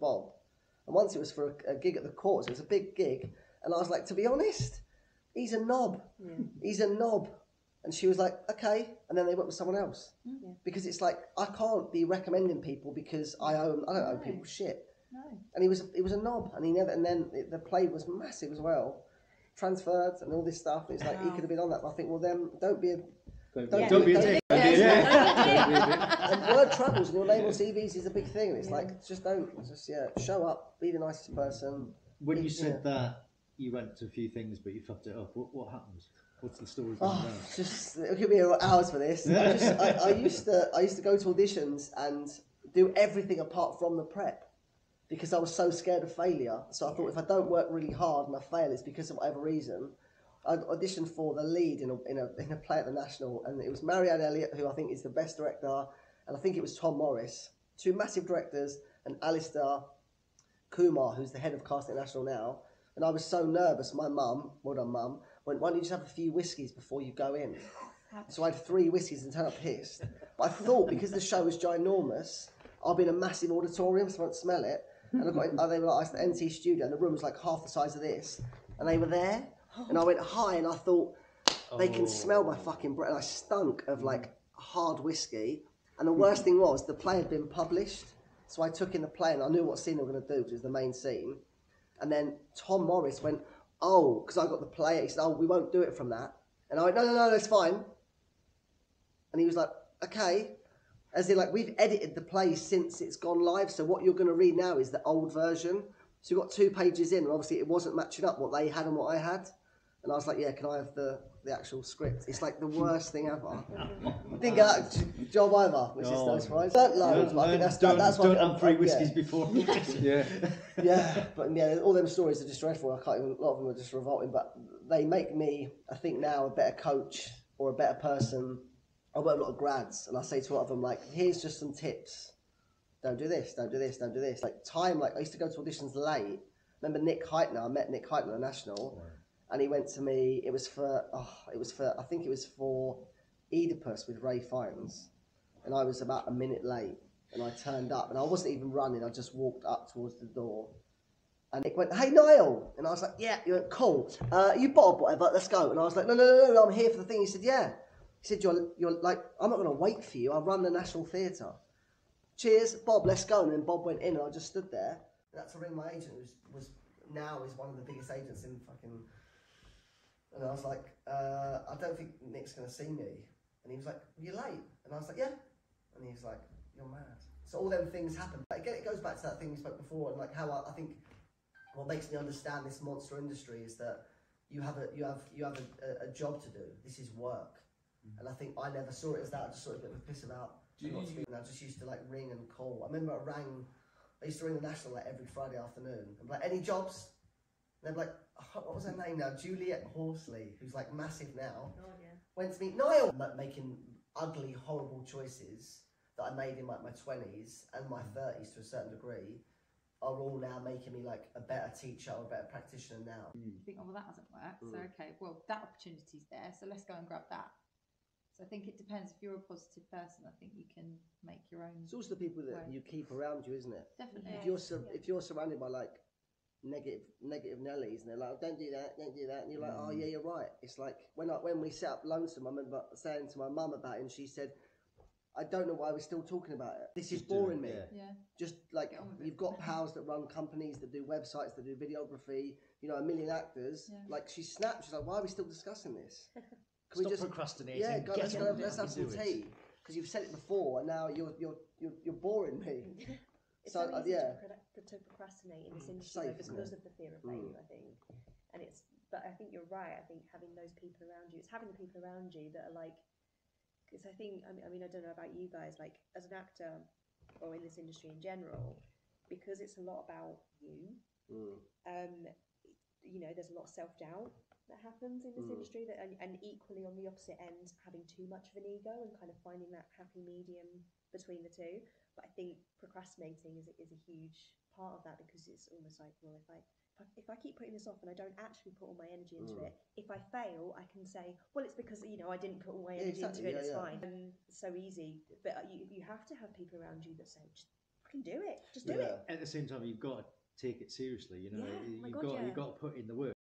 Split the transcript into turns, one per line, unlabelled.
Bob. And once it was for a, a gig at the courts. It was a big gig, and I was like, to be honest, he's a knob. He's a knob. And she was like, okay. And then they went with someone else hmm.
Yeah.
because it's like I can't be recommending people because I own I don't owe
No.
people shit.
No.
And he was he was a knob, and he never. And then it, the play was massive as well, transferred and all this stuff. It's like he could have been on that. But I think, well, then don't be a
Don't,
Don't
don't
be-
be a dick. Yeah.
Yeah.
Don't be a dick.
and word travels and your name on CVs is a big thing. It's
Yeah.
like just don't just yeah show up, be the nicest person.
When you
Yeah.
said that you went to a few things but you fucked it up, what, what happens? What's the story
Oh,
behind that?
just it could be hours for this. I, just, I, I used to I used to go to auditions and do everything apart from the prep because I was so scared of failure. So I thought if I don't work really hard and I fail, it's because of whatever reason. I auditioned for the lead in a, in a, in a play at the National, and it was Marianne Elliott, who I think is the best director, and I think it was Tom Morris, two massive directors, and Alastair Coomer, who's the head of casting at National now. And I was so nervous. My mum, well done, mum, went, "Why don't you just have a few whiskies before you go in?" So I had three whiskies and turned up pissed. But I thought because the show was ginormous, I'll be in a massive auditorium, so I won't smell it. And I got in, they were like, I was at the NT studio, and the room was like half the size of this. And they were there, and I went high, and I thought, they can oh. smell my fucking breath. And I stunk of like mm. hard whiskey. And the worst mm. thing was, the play had been published. So I took in the play, and I knew what scene they were going to do, which was the main scene. And then Tom Morris went, oh, because I got the play. He said, oh, we won't do it from that. And I went, no, no, no, it's fine. And he was like, okay. As in, like, we've edited the play since it's gone live. So what you're going to read now is the old version. So you got two pages in, and obviously it wasn't matching up what they had and what I had. And I was like, yeah, can I have the, the actual script? It's like the worst thing ever. Didn't get that job either, which is no surprise. Burnt loads, but I think that's, that,
don't
that's
don't have three
yeah.
whiskies before. yeah.
yeah, but yeah, all them stories are just dreadful. I can't even. A lot of them are just revolting, but they make me, I think, now a better coach or a better person. I work with a lot of grads, and I say to a lot of them, like, here's just some tips. Don't do this. Don't do this. Don't do this. Like time. Like I used to go to auditions late. Remember Nick Hytner? I met Nick Hytner at National, and he went to me. It was for. Oh, it was for. I think it was for Oedipus with Ralph Fiennes, and I was about a minute late. And I turned up, and I wasn't even running. I just walked up towards the door, and Nick went, "Hey Niall," and I was like, "Yeah." He went, "Cool. Uh, you Bob, whatever. Let's go." And I was like, "No, no, no, no. I'm here for the thing." He said, "Yeah." He said, "You're, you're like, I'm not going to wait for you. I run the National Theatre." Cheers, Bob. Let's go. And then Bob went in, and I just stood there. That's to ring my agent, who was, was now is one of the biggest agents in fucking. And I was like, uh, I don't think Nick's going to see me. And he was like, You're late. And I was like, Yeah. And he was like, You're mad. So all them things happen. But again, it goes back to that thing we spoke before, and like how I, I think what makes me understand this monster industry is that you have a you have you have a, a, job to do. This is work. And I think I never saw it as that. I just it a bit of a piss about.
Do
and. I just used to like ring and call. I remember I rang. I used to ring the national like every Friday afternoon be like, any jobs? And they'd be like, oh, what was her name now? Juliet Horsley, who's like massive now
God, yeah.
went to meet Niall, Ma- making ugly, horrible choices that I made in like my twenties and my thirties to a certain degree are all now making me like a better teacher or a better practitioner now.
You think, oh, well, that hasn't worked. So,
Mm.
okay, well, that opportunity's there. So let's go and grab that. So I think it depends. If you're a positive person, I think you can make your own.
It's also the people that
Right.
you keep around you, isn't it?
Definitely.
If you're sur- if you're surrounded by like negative negative Nellies and they're like, oh, don't do that, don't do that, and you're like, oh yeah, mm. you're right. It's like when I, when we set up Lonesome, I remember saying to my mum about it, and she said, I don't know why we're still talking about it. This is
Just do it,
boring me.
yeah.
Yeah.
just like
Get on with it.
you've got pals that run companies that do websites that do videography you know a million actors
Yeah.
like she snapped she's like why are we still discussing this can
Stop
we just
procrastinating.
yeah go,
get
let's,
on
go, let's have some tea because you've said it before and now you're you're you're, you're boring me
It's
So,
so,
uh,
easy
yeah.
to, to procrastinate in this
Mm,
industry
safe,
because
it?
of the fear of
Mm.
failure, I think. And it's, but I think you're right. I think having those people around you, it's having the people around you that are like, because I think, I mean, I mean, I don't know about you guys, like as an actor or in this industry in general, because it's a lot about you.
Mm.
Um, you know, there's a lot of self doubt that happens in this
Mm.
industry, that and, and equally on the opposite end, having too much of an ego and kind of finding that happy medium between the two. But I think procrastinating is a, is a huge part of that because it's almost like, well, if I if I, keep putting this off and I don't actually put all my energy into
Mm.
it, if I fail, I can say, well, it's because you know I didn't put all my
Yeah,
energy
exactly,
into it.
yeah,
it's
yeah.
fine. Um, so easy, but uh, you you have to have people around you that say, just fucking do it. Just do
Yeah.
it.
At the same time, you've got to take it seriously. You know,
Yeah,
you've
my God,
got
yeah.
you've got to put in the work.